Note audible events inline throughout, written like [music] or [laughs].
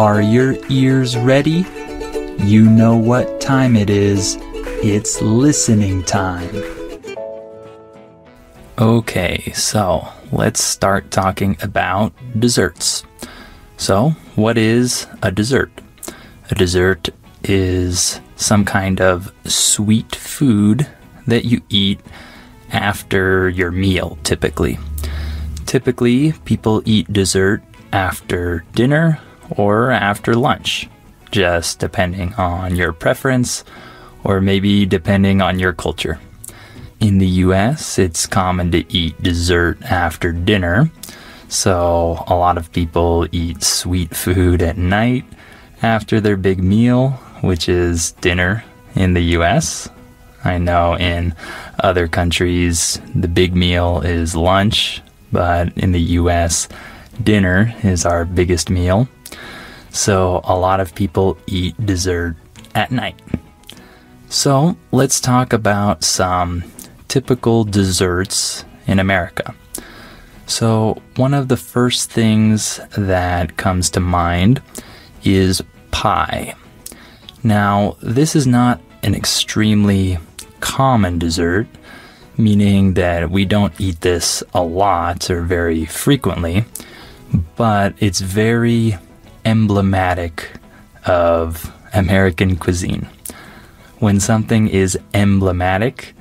Are your ears ready? You know what time it is. It's listening time. Okay, so let's start talking about desserts. So, what is a dessert? A dessert is some kind of sweet food that you eat after your meal, typically. Typically, people eat dessert after dinner or after lunch, just depending on your preference or maybe depending on your culture. In the US, it's common to eat dessert after dinner. So, a lot of people eat sweet food at night after their big meal, which is dinner in the US. I know in other countries, the big meal is lunch, but in the US, dinner is our biggest meal. So a lot of people eat dessert at night. So let's talk about some typical desserts in America. So, one of the first things that comes to mind is pie. Now, this is not an extremely common dessert, meaning that we don't eat this a lot or very frequently, but it's very emblematic of American cuisine. When something is emblematic,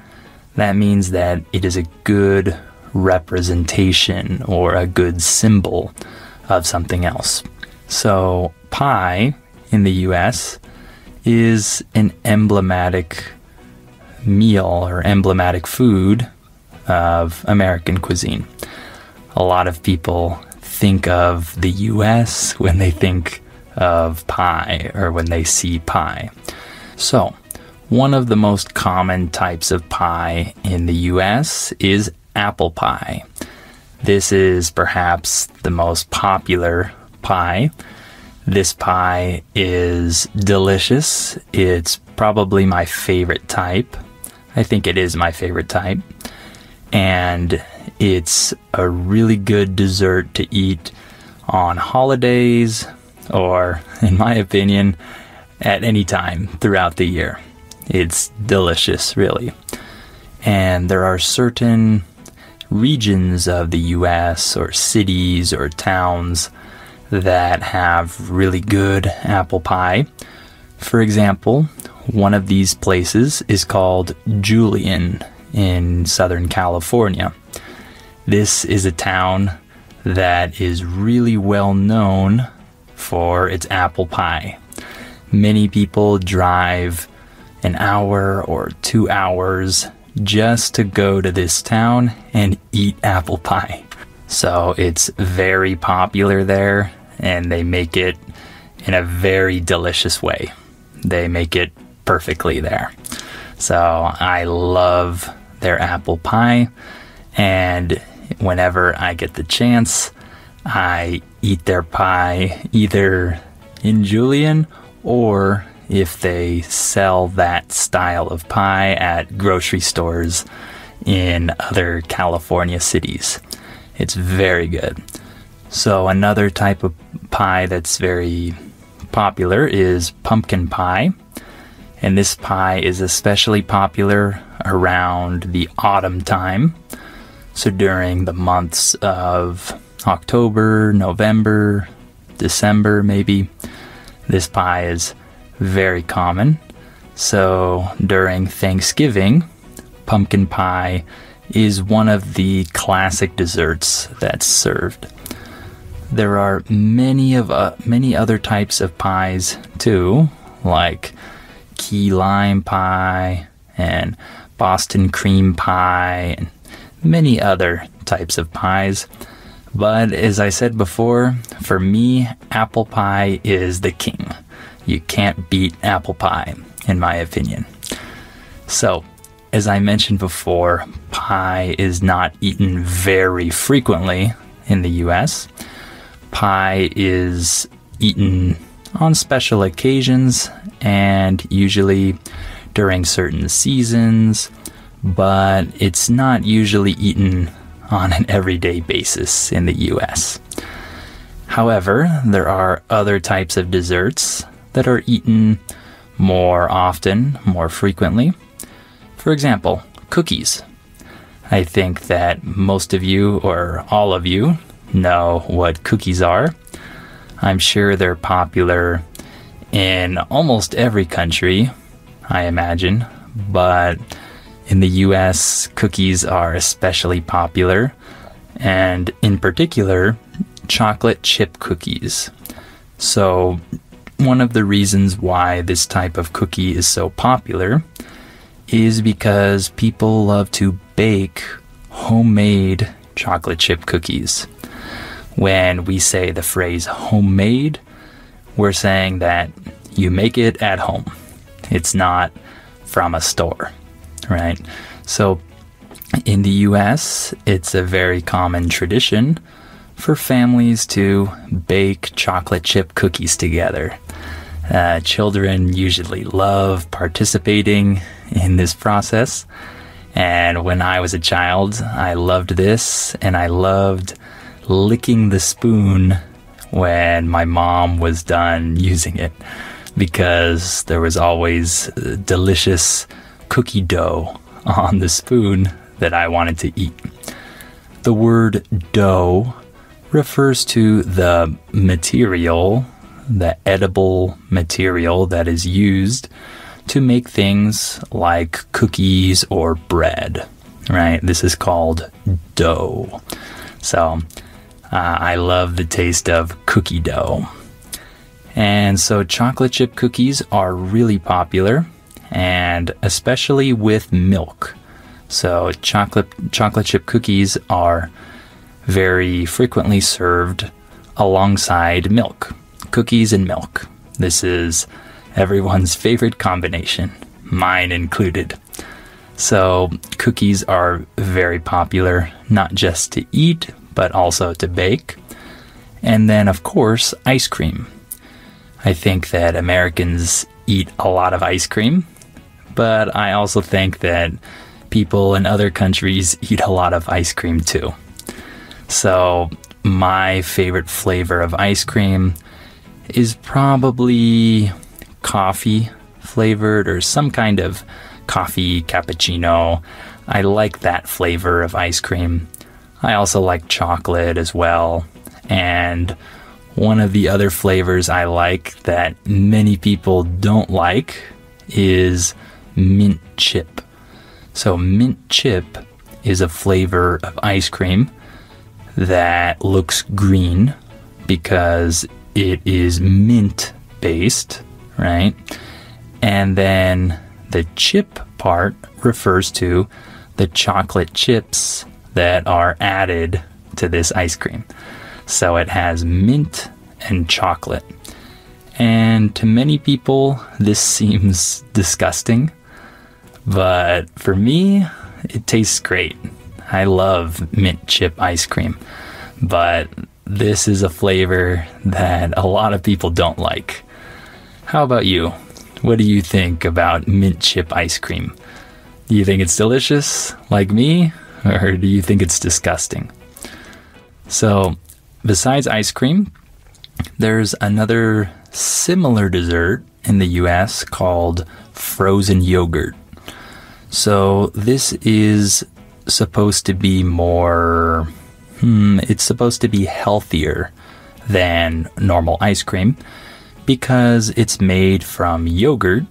that means that it is a good representation or a good symbol of something else. So, pie in the US is an emblematic meal or emblematic food of American cuisine. A lot of people think of the US when they think of pie or when they see pie. So, one of the most common types of pie in the US is apple pie. This is perhaps the most popular pie. This pie is delicious. It's probably my favorite type. I think it is my favorite type. And it's a really good dessert to eat on holidays or, [laughs] in my opinion, at any time throughout the year. It's delicious, really. And there are certain regions of the US or cities or towns that have really good apple pie. For example, one of these places is called Julian in Southern California. This is a town that is really well known for its apple pie. Many people drive an hour or two hours just to go to this town and eat apple pie. So it's very popular there, and they make it in a very delicious way. They make it perfectly there. So I love their apple pie, and whenever I get the chance, I eat their pie either in Julian or if they sell that style of pie at grocery stores in other California cities. It's very good. So, another type of pie that's very popular is pumpkin pie. And this pie is especially popular around the autumn time. So, during the months of October, November, December, maybe, this pie is very common. So during Thanksgiving, pumpkin pie is one of the classic desserts that's served. There are many of uh, many other types of pies too, like key lime pie and Boston cream pie and many other types of pies. But as I said before, for me, apple pie is the king. You can't beat apple pie, in my opinion. So, as I mentioned before, pie is not eaten very frequently in the US. Pie is eaten on special occasions and usually during certain seasons, but it's not usually eaten on an everyday basis in the US. However, there are other types of desserts that are eaten more often, more frequently. For example, cookies. I think that most of you, or all of you, know what cookies are. I'm sure they're popular in almost every country, I imagine, but in the US, cookies are especially popular, and in particular, chocolate chip cookies. So, one of the reasons why this type of cookie is so popular is because people love to bake homemade chocolate chip cookies. When we say the phrase homemade, we're saying that you make it at home. It's not from a store, right? So in the US, it's a very common tradition for families to bake chocolate chip cookies together. Uh, children usually love participating in this process. And when I was a child, I loved this and I loved licking the spoon when my mom was done using it because there was always delicious cookie dough on the spoon that I wanted to eat. The word dough refers to the material, the edible material that is used to make things like cookies or bread, right? This is called dough. So uh, I love the taste of cookie dough. And so chocolate chip cookies are really popular, and especially with milk. So chocolate chocolate chip cookies are very frequently served alongside milk, cookies and milk. This is everyone's favorite combination, mine included. So, cookies are very popular, not just to eat, but also to bake. And then, of course, ice cream. I think that Americans eat a lot of ice cream, but I also think that people in other countries eat a lot of ice cream too. So, my favorite flavor of ice cream is probably coffee flavored or some kind of coffee cappuccino. I like that flavor of ice cream. I also like chocolate as well. And one of the other flavors I like that many people don't like is mint chip. So, mint chip is a flavor of ice cream that looks green because it is mint based, right? And then the chip part refers to the chocolate chips that are added to this ice cream. So it has mint and chocolate. And to many people, this seems disgusting. But for me, it tastes great. I love mint chip ice cream, but this is a flavor that a lot of people don't like. How about you? What do you think about mint chip ice cream? Do you think it's delicious, like me, or do you think it's disgusting? So, besides ice cream, there's another similar dessert in the US called frozen yogurt. So, this is supposed to be more, hmm, it's supposed to be healthier than normal ice cream because it's made from yogurt.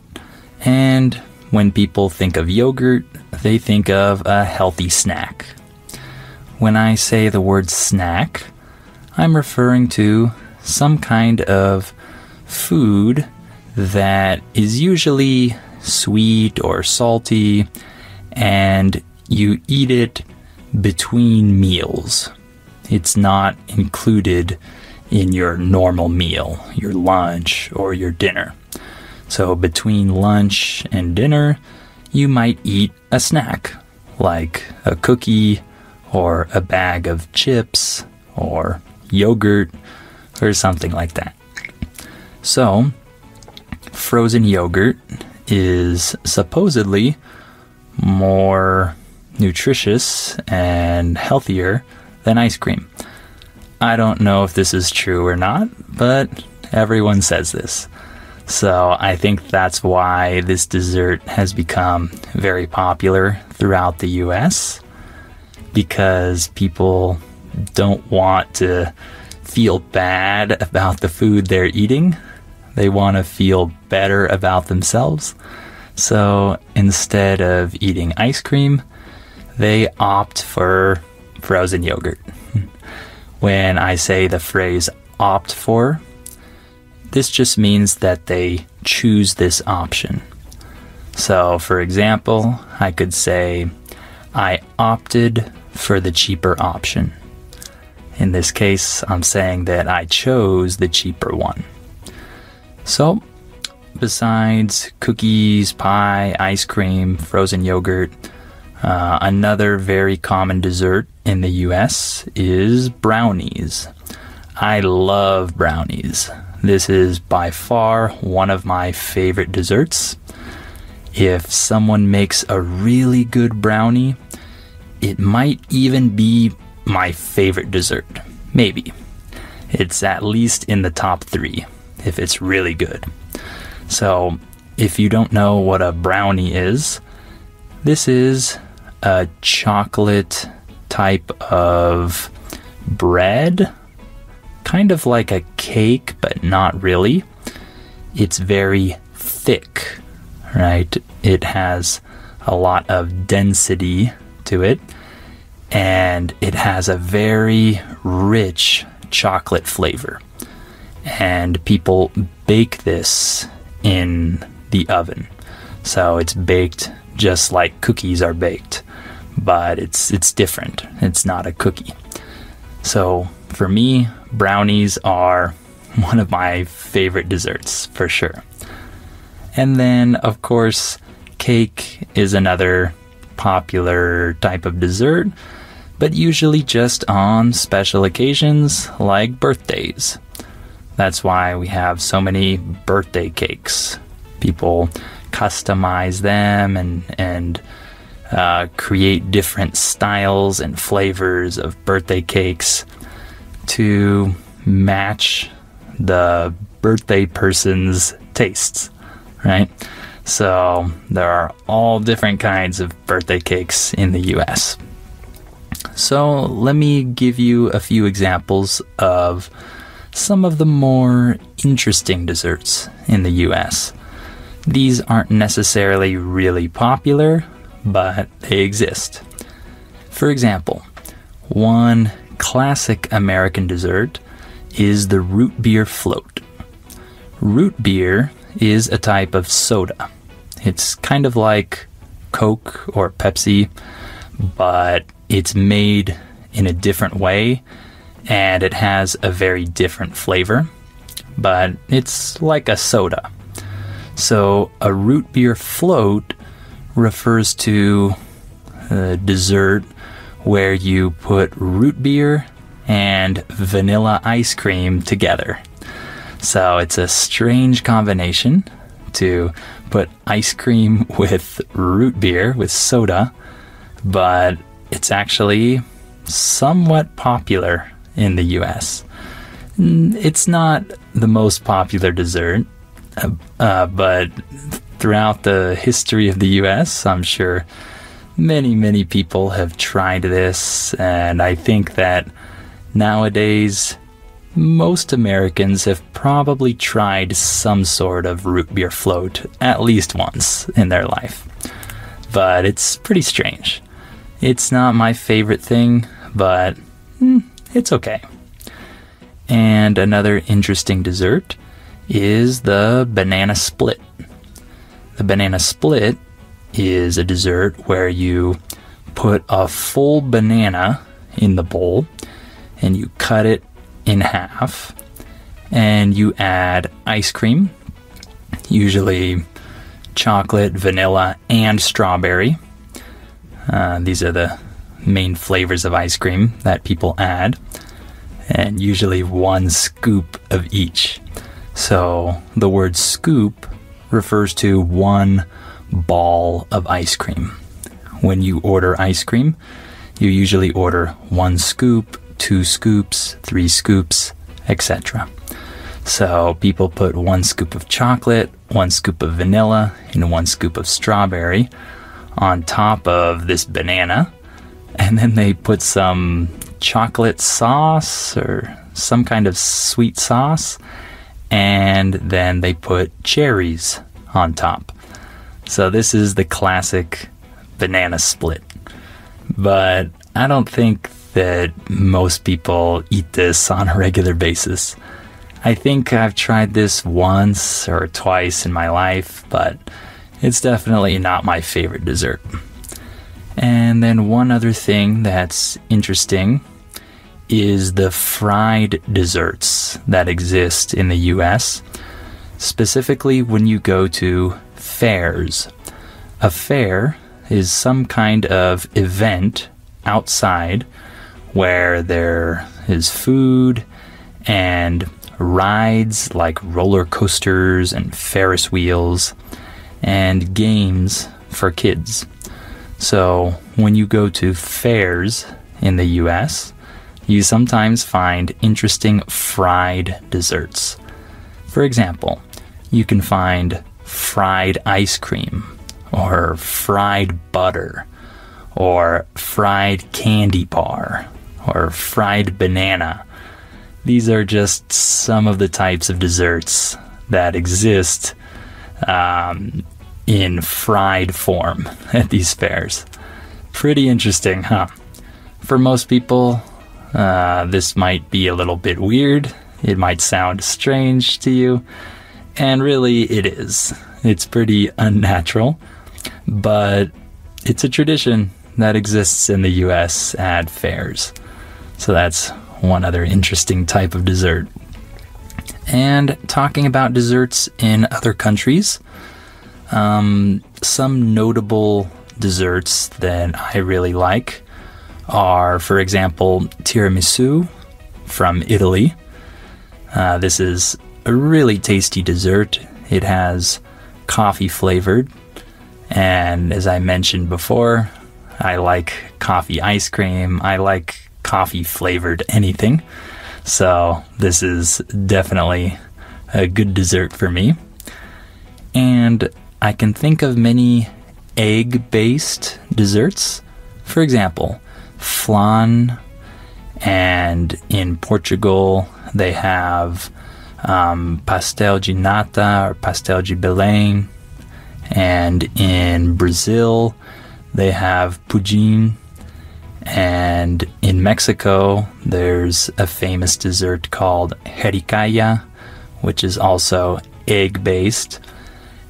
And when people think of yogurt, they think of a healthy snack. When I say the word snack, I'm referring to some kind of food that is usually sweet or salty and you eat it between meals. It's not included in your normal meal, your lunch, or your dinner. So, between lunch and dinner, you might eat a snack like a cookie or a bag of chips or yogurt or something like that. So, frozen yogurt is supposedly more nutritious and healthier than ice cream. I don't know if this is true or not, but everyone says this. So I think that's why this dessert has become very popular throughout the US because people don't want to feel bad about the food they're eating. They want to feel better about themselves. So instead of eating ice cream, they opt for frozen yogurt. [laughs] when I say the phrase opt for, this just means that they choose this option. So, for example, I could say, I opted for the cheaper option. In this case, I'm saying that I chose the cheaper one. So, besides cookies, pie, ice cream, frozen yogurt, uh, another very common dessert in the US is brownies. I love brownies. This is by far one of my favorite desserts. If someone makes a really good brownie, it might even be my favorite dessert. Maybe. It's at least in the top three if it's really good. So, if you don't know what a brownie is, this is a chocolate type of bread, kind of like a cake, but not really. It's very thick, right? It has a lot of density to it, and it has a very rich chocolate flavor. And people bake this in the oven. So it's baked just like cookies are baked but it's it's different. It's not a cookie. So for me, brownies are [laughs] one of my favorite desserts for sure. And then of course, cake is another popular type of dessert, but usually just on special occasions like birthdays. That's why we have so many birthday cakes. People customize them and and uh, create different styles and flavors of birthday cakes to match the birthday person's tastes, right? So there are all different kinds of birthday cakes in the US. So let me give you a few examples of some of the more interesting desserts in the US. These aren't necessarily really popular, but they exist. For example, one classic American dessert is the root beer float. Root beer is a type of soda. It's kind of like Coke or Pepsi, but it's made in a different way and it has a very different flavor, but it's like a soda. So, a root beer float refers to a dessert where you put root beer and vanilla ice cream together. So it's a strange combination to put ice cream [laughs] with root beer with soda, but it's actually somewhat popular in the US. It's not the most popular dessert, uh, uh, but throughout the history of the US. I'm sure many, many people have tried this, and I think that nowadays most Americans have probably tried some sort of root beer float at least once in their life. But it's pretty strange. It's not my favorite thing, but mm, it's okay. And another interesting dessert is the banana split. The banana split is a dessert where you put a full banana in the bowl and you cut it in half and you add ice cream, usually chocolate, vanilla, and strawberry. Uh, these are the main flavors of ice cream that people add, and usually one scoop of each. So the word scoop refers to one ball of ice cream. When you order ice cream, you usually order one scoop two scoops, three scoops, etc. So people put one scoop of chocolate, one scoop of vanilla, and one scoop of strawberry on top of this banana. And then they put some chocolate sauce or some kind of sweet sauce. And then they put cherries on top. So this is the classic banana split. But I don't think that most people eat this on a regular basis. I think I've tried this once or twice in my life, but it's definitely not my favorite dessert. And then one other thing that's interesting is the fried desserts that exist in the US, specifically when you go to fairs. A fair is some kind of event outside where there is food and rides like roller coasters and Ferris wheels and games for kids. So, when you go to fairs in the US, you sometimes find interesting fried desserts. For example, you can find fried ice cream, or fried butter, or fried candy bar, or fried banana. These are just some of the types of desserts that exist um, in fried form [laughs] at these fairs. Pretty interesting, huh? For most people, uh, this might be a little bit weird. It might sound strange to you, and really it is. It's pretty unnatural, but it's a tradition that exists in the US at fairs. So that's one other interesting type of dessert. And talking about desserts in other countries, um, some notable desserts that I really like are, for example, tiramisu from Italy. Uh, this is a really tasty dessert. It has coffee flavored, and as I mentioned before, I like coffee ice cream. I like coffee flavored anything. So, this is definitely a good dessert for me. And I can think of many egg based desserts. For example, flan, and in Portugal, they have um, pastel de nata or pastel de Belém. And in Brazil, they have pudim. And in Mexico, there's a famous dessert called jericalla, which is also egg based.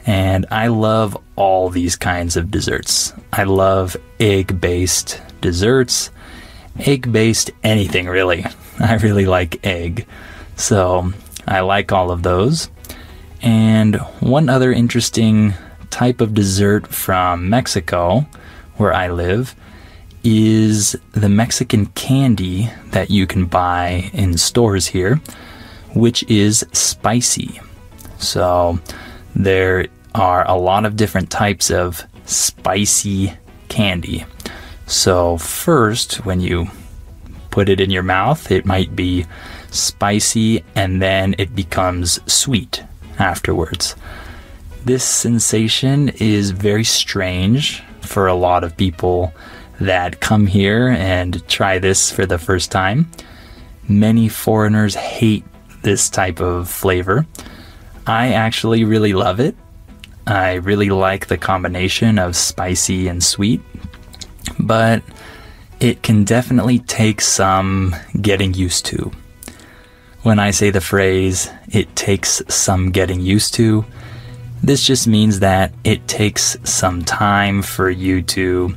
And I love all these kinds of desserts. I love egg based desserts, egg based anything really. [laughs] I really like egg. So I like all of those. And one other interesting type of dessert from Mexico, where I live, is the Mexican candy that you can buy in stores here, which is spicy. So there are a lot of different types of spicy candy. So, first, when you put it in your mouth, it might be spicy and then it becomes sweet afterwards. This sensation is very strange for a lot of people that come here and try this for the first time. Many foreigners hate this type of flavor. I actually really love it. I really like the combination of spicy and sweet but it can definitely take some getting used to. When I say the phrase, it takes some getting used to, this just means that it takes some time for you to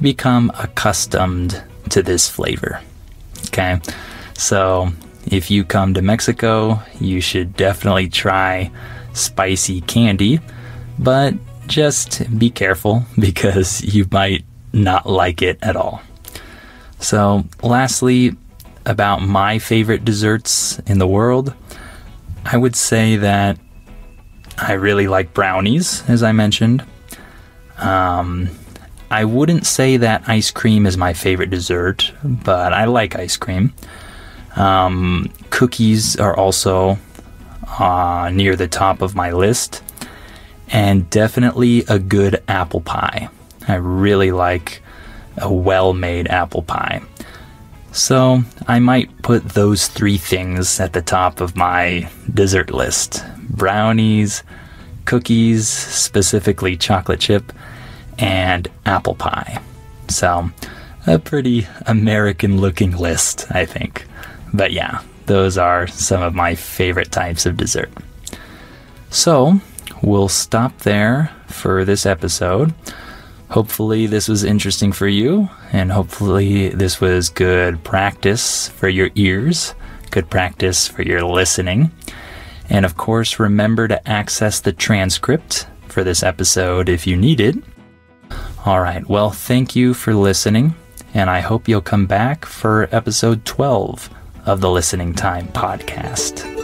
become accustomed to this flavor. Okay, so if you come to Mexico, you should definitely try spicy candy, but just be careful [laughs] because you might not like it at all. So, lastly, about my favorite desserts in the world, I would say that I really like brownies, as I mentioned. Um, I wouldn't say that ice cream is my favorite dessert, but I like ice cream. Um, cookies are also uh, near the top of my list, and definitely a good apple pie. I really like a well made apple pie. So I might put those three things at the top of my dessert list brownies, cookies, specifically chocolate chip, and apple pie. So, a pretty American looking list, I think. But yeah, those are some of my favorite types of dessert. So, we'll stop there for this episode. Hopefully, this was interesting for you, and hopefully, this was good practice for your ears, good practice for your listening. And of course, remember to access the transcript for this episode if you need it. All right, well, thank you for listening, and I hope you'll come back for episode 12 of the Listening Time podcast.